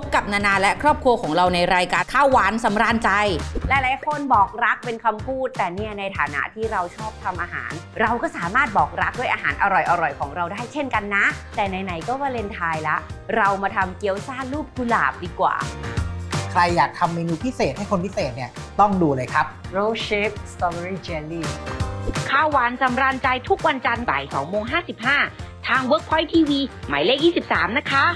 พบกับนานาและครอบครัวของเราในรายการข้าวหวานสำราญใจ หลายๆ คนบอกรักเป็นคำพูด แต่เนี่ยในฐานะที่เราชอบทำอาหาร เราก็สามารถบอกรักด้วยอาหารอร่อยๆ ของเราได้เช่นกันนะ แต่ไหนๆก็วาเลนไทน์ละ เรามาทำเกี๊ยวซ่ารูปกุหลาบดีกว่า ใครอยากทำเมนูพิเศษให้คนพิเศษเนี่ยต้องดูเลยครับ Roll Shape Strawberry Jelly ข้าวหวานสำราญใจทุกวันจันทร์บ่าย2โมง55 ทาง Workpoint TV หมายเลข 23 นะคะ